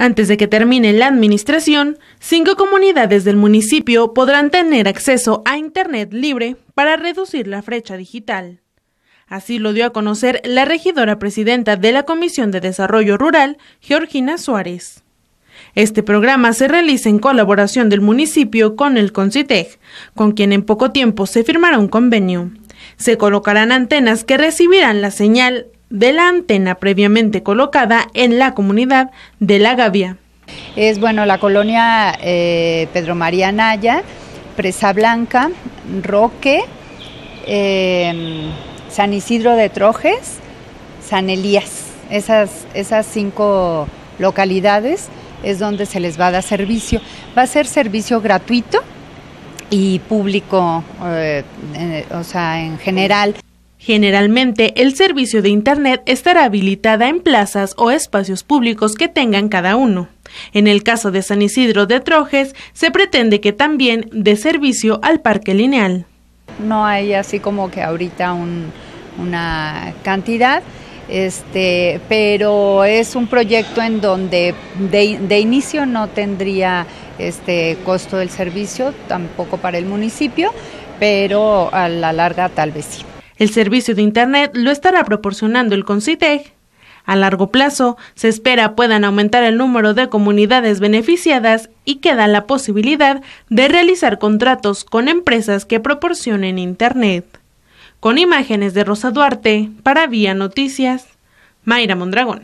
Antes de que termine la administración, cinco comunidades del municipio podrán tener acceso a Internet libre para reducir la brecha digital. Así lo dio a conocer la regidora presidenta de la Comisión de Desarrollo Rural, Georgina Suárez. Este programa se realiza en colaboración del municipio con el CONCITEG, con quien en poco tiempo se firmará un convenio. Se colocarán antenas que recibirán la señal de la antena previamente colocada en la comunidad de La Gavia. Es bueno la colonia eh, Pedro María Naya, Presa Blanca, Roque, em, San Isidro de Trojes, San Elías. Esas, esas cinco localidades es donde se les va a dar servicio. Va a ser servicio gratuito y público, eh, o sea, en general. Generalmente, el servicio de Internet estará habilitada en plazas o espacios públicos que tengan cada uno. En el caso de San Isidro de Trojes, se pretende que también dé servicio al parque lineal. No hay así como que ahorita una cantidad, este, pero es un proyecto en donde de, de inicio no tendría este costo del servicio, tampoco para el municipio, pero a la larga tal vez sí. El servicio de Internet lo estará proporcionando el CONCITEG. A largo plazo, se espera puedan aumentar el número de comunidades beneficiadas y queda la posibilidad de realizar contratos con empresas que proporcionen Internet. Con imágenes de Rosa Duarte, para Vía Noticias, Mayra Mondragón.